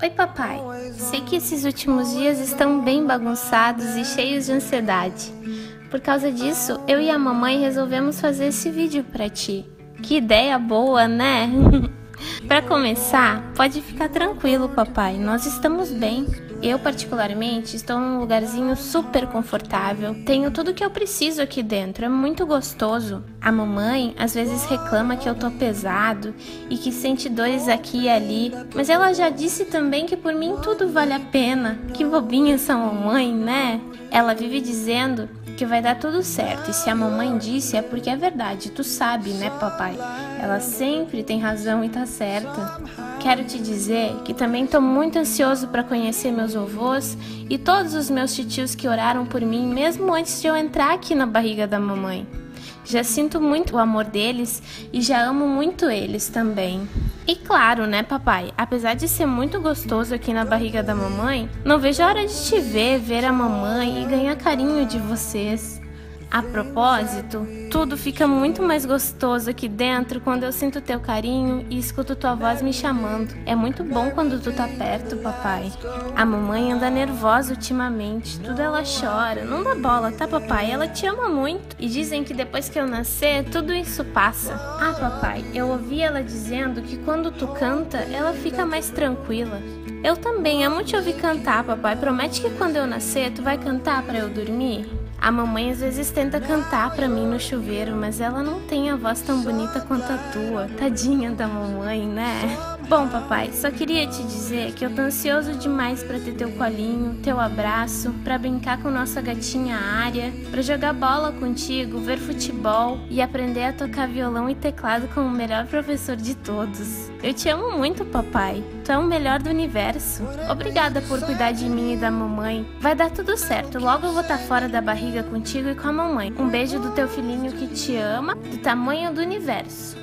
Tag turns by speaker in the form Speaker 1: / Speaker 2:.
Speaker 1: Oi, papai. Sei que esses últimos dias estão bem bagunçados e cheios de ansiedade. Por causa disso, eu e a mamãe resolvemos fazer esse vídeo para ti. Que ideia boa, né? para começar, pode ficar tranquilo, papai. Nós estamos bem. Eu, particularmente, estou num lugarzinho super confortável. Tenho tudo que eu preciso aqui dentro. É muito gostoso. A mamãe às vezes reclama que eu tô pesado e que sente dores aqui e ali, mas ela já disse também que por mim tudo vale a pena. Que bobinha essa mamãe, né? Ela vive dizendo que vai dar tudo certo. E se a mamãe disse, é porque é verdade. Tu sabe, né, papai? Ela sempre tem razão e tá certa. Quero te dizer que também estou muito ansioso para conhecer meus avós e todos os meus titios que oraram por mim mesmo antes de eu entrar aqui na barriga da mamãe. Já sinto muito o amor deles e já amo muito eles também. E claro, né, papai? Apesar de ser muito gostoso aqui na barriga da mamãe, não vejo a hora de te ver, ver a mamãe e ganhar carinho de vocês. A propósito, tudo fica muito mais gostoso aqui dentro quando eu sinto teu carinho e escuto tua voz me chamando. É muito bom quando tu tá perto, papai. A mamãe anda nervosa ultimamente, tudo ela chora. Não dá bola, tá, papai? Ela te ama muito. E dizem que depois que eu nascer, tudo isso passa. Ah, papai, eu ouvi ela dizendo que quando tu canta, ela fica mais tranquila. Eu também amo te ouvir cantar, papai. Promete que quando eu nascer, tu vai cantar para eu dormir? A mamãe às vezes tenta cantar para mim no chuveiro, mas ela não tem a voz tão bonita quanto a tua. Tadinha da mamãe, né? Bom, papai, só queria te dizer que eu tô ansioso demais para ter teu colinho, teu abraço, para brincar com nossa gatinha Área, para jogar bola contigo, ver futebol e aprender a tocar violão e teclado com o melhor professor de todos. Eu te amo muito, papai. Tu é o melhor do universo. Obrigada por cuidar de mim e da mamãe. Vai dar tudo certo. Logo eu vou estar tá fora da barriga contigo e com a mamãe. Um beijo do teu filhinho que te ama, do tamanho do universo.